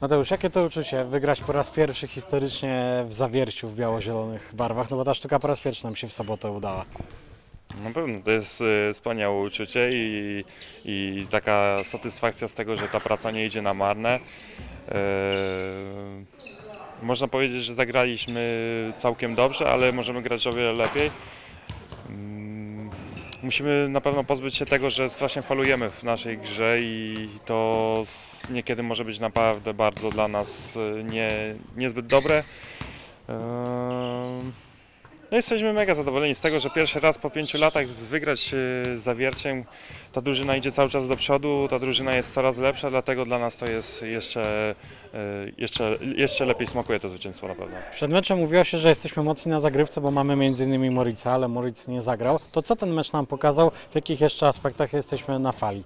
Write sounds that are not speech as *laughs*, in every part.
Mateusz, jakie to uczucie wygrać po raz pierwszy historycznie w zawierciu w biało-zielonych barwach? No bo ta sztuka po raz pierwszy nam się w sobotę udała. Na pewno to jest e, wspaniałe uczucie i, i taka satysfakcja z tego, że ta praca nie idzie na marne. E, można powiedzieć, że zagraliśmy całkiem dobrze, ale możemy grać o wiele lepiej. Musimy na pewno pozbyć się tego, że strasznie falujemy w naszej grze i to niekiedy może być naprawdę bardzo dla nas e, nie, niezbyt dobre. No jesteśmy mega zadowoleni z tego, że pierwszy raz po pięciu latach wygrać e, z zawierciem. Ta drużyna idzie cały czas do przodu, ta drużyna jest coraz lepsza, dlatego dla nas to jest jeszcze, e, jeszcze, jeszcze lepiej smakuje to zwycięstwo na pewno. Przed meczem mówiło się, że jesteśmy mocni na zagrywce, bo mamy m.in. Morica, ale Moritz nie zagrał. To co ten mecz nam pokazał? W jakich jeszcze aspektach jesteśmy na fali?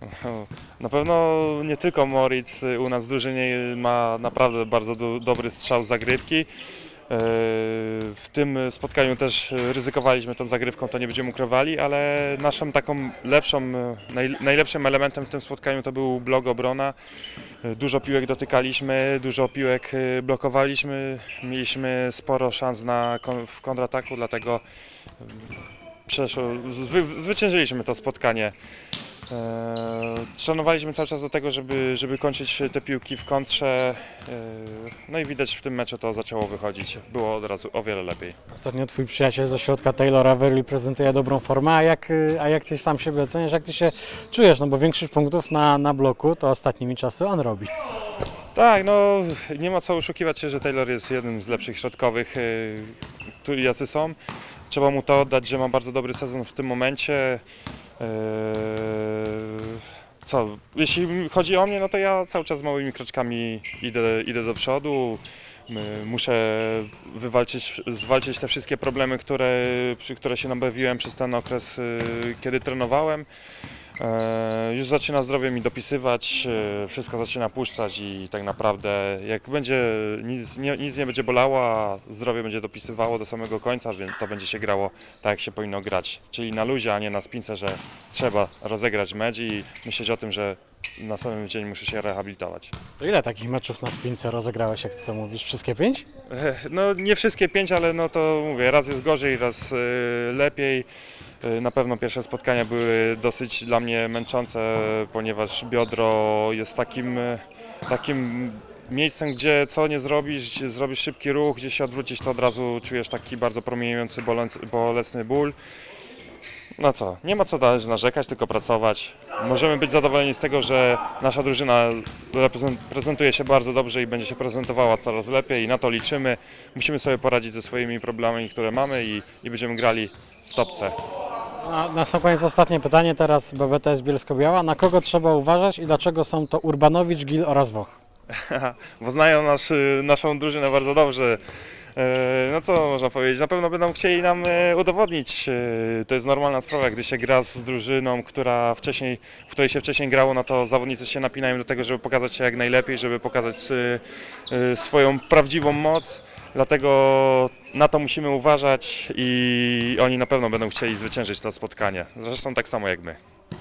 *laughs* Na pewno nie tylko Moritz y, u nas w drużynie ma naprawdę bardzo do, dobry strzał zagrywki. E, W tym spotkaniu też ryzykowaliśmy tą zagrywką, to nie będziemy ukrywali, ale naszą taką lepszą, e, naj, najlepszym elementem w tym spotkaniu to był blok obrona. E, Dużo piłek dotykaliśmy, dużo piłek blokowaliśmy, mieliśmy sporo szans na, w kontrataku, dlatego przeszło, zwy, zwyciężyliśmy to spotkanie. Eee, Trenowaliśmy cały czas do tego, żeby, żeby kończyć te piłki w kontrze. Eee, No i widać w tym meczu to zaczęło wychodzić. Było od razu o wiele lepiej. Ostatnio twój przyjaciel ze środka Taylor Averly prezentuje dobrą formę, a jak, a jak ty sam siebie oceniasz, jak ty się czujesz? No bo większość punktów na, na bloku to ostatnimi czasy on robi. Tak, no nie ma co oszukiwać się, że Taylor jest jednym z lepszych środkowych, którzy jacy są. Trzeba mu to oddać, że ma bardzo dobry sezon w tym momencie. Eee, Co, jeśli chodzi o mnie, no to ja cały czas małymi kroczkami idę, idę do przodu. Muszę wywalczyć, zwalczyć te wszystkie problemy, które, które się nabawiłem przez ten okres, y, kiedy trenowałem. E, Już zaczyna zdrowie mi dopisywać, e, wszystko zaczyna puszczać i tak naprawdę jak będzie, nic nie, nic nie będzie bolało, a zdrowie będzie dopisywało do samego końca, więc to będzie się grało tak jak się powinno grać. Czyli na luzie, a nie na spince, że trzeba rozegrać mecz i myśleć o tym, że na samym dzień muszę się rehabilitować. To ile takich meczów na spince rozegrałeś, jak ty to mówisz? Wszystkie pięć? E, No nie wszystkie pięć, ale no to mówię, raz jest gorzej, raz lepiej. E, Na pewno pierwsze spotkania były dosyć dla mnie męczące, ponieważ biodro jest takim, e, takim miejscem, gdzie co nie zrobisz, zrobisz szybki ruch, gdzie się odwrócisz, to od razu czujesz taki bardzo promieniejący, bolący- bolesny ból. No co, nie ma co dalej narzekać, tylko pracować. Możemy być zadowoleni z tego, że nasza drużyna prezentuje się bardzo dobrze i będzie się prezentowała coraz lepiej i na to liczymy. Musimy sobie poradzić ze swoimi problemami, które mamy i, i będziemy grali w topce. Na, na sam koniec ostatnie pytanie, teraz BBTS Bielsko-Biała. Na kogo trzeba uważać i dlaczego są to Urbanowicz, Gil oraz Woch? *laughs* Bo znają nasz, naszą drużynę bardzo dobrze. E, No co można powiedzieć, na pewno będą chcieli nam e, udowodnić. e, To jest normalna sprawa, gdy się gra z drużyną, która wcześniej, w której się wcześniej grało, no to zawodnicy się napinają do tego, żeby pokazać się jak najlepiej, żeby pokazać swoją prawdziwą moc. Dlatego na to musimy uważać i oni na pewno będą chcieli zwyciężyć to spotkanie. Zresztą tak samo jak my.